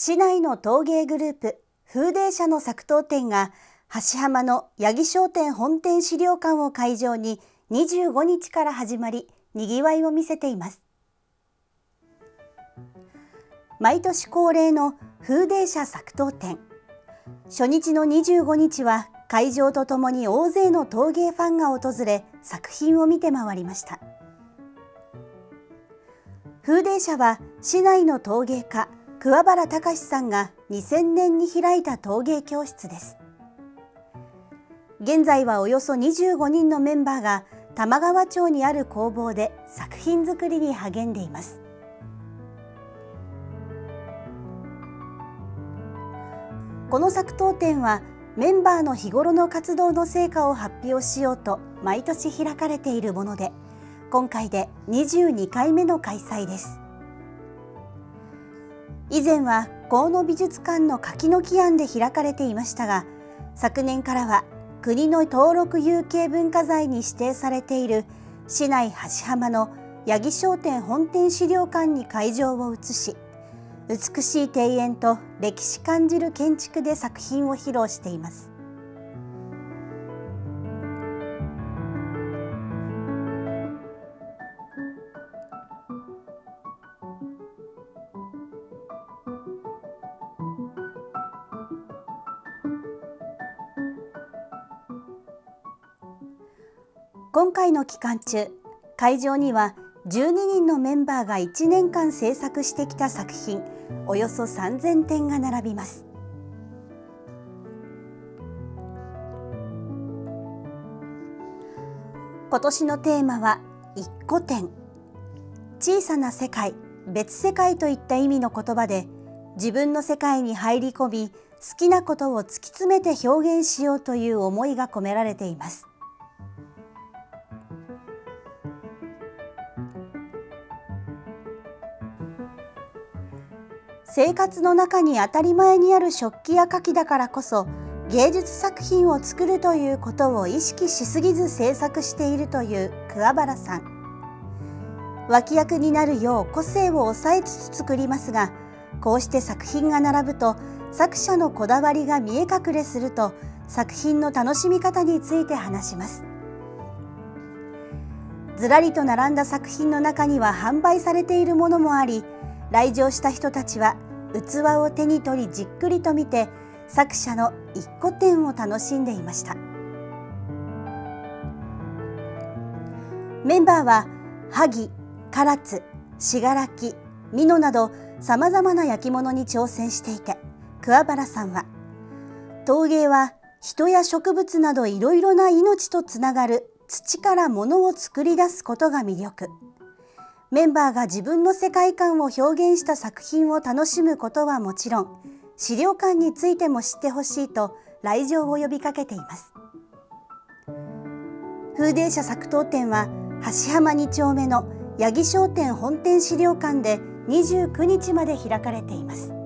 市内の陶芸グループ風鈴社の作陶展が橋浜の八木商店本店資料館を会場に25日から始まりにぎわいを見せています。毎年恒例の風鈴社作陶展初日の25日は会場とともに大勢の陶芸ファンが訪れ作品を見て回りました。風鈴社は市内の陶芸家桑原隆さんが2000年に開いた陶芸教室です。現在はおよそ25人のメンバーが玉川町にある工房で作品作りに励んでいます。この作陶展はメンバーの日頃の活動の成果を発表しようと毎年開かれているもので今回で22回目の開催です。以前は河野美術館の柿の木庵で開かれていましたが昨年からは国の登録有形文化財に指定されている市内橋浜の八木商店本店資料館に会場を移し美しい庭園と歴史感じる建築で作品を披露しています。今回の期間中会場には12人のメンバーが1年間制作してきた作品およそ3000点が並びます。今年のテーマは一個展。小さな世界別世界といった意味の言葉で自分の世界に入り込み好きなことを突き詰めて表現しようという思いが込められています。生活の中に当たり前にある食器や火器だからこそ芸術作品を作るということを意識しすぎず制作しているという桑原さん。脇役になるよう個性を抑えつつ作りますがこうして作品が並ぶと作者のこだわりが見え隠れすると作品の楽しみ方について話します。ずらりと並んだ作品の中には販売されているものもあり来場した人たちは器を手に取りじっくりと見て作者の一個展を楽しんでいました。メンバーは萩唐津信楽美濃などさまざまな焼き物に挑戦していて桑原さんは陶芸は人や植物などいろいろな命とつながる土から物を作り出すことが魅力。メンバーが自分の世界観を表現した作品を楽しむことはもちろん資料館についても知ってほしいと来場を呼びかけています。風鈴社作刀展は橋浜2丁目の八木商店本店資料館で29日まで開かれています。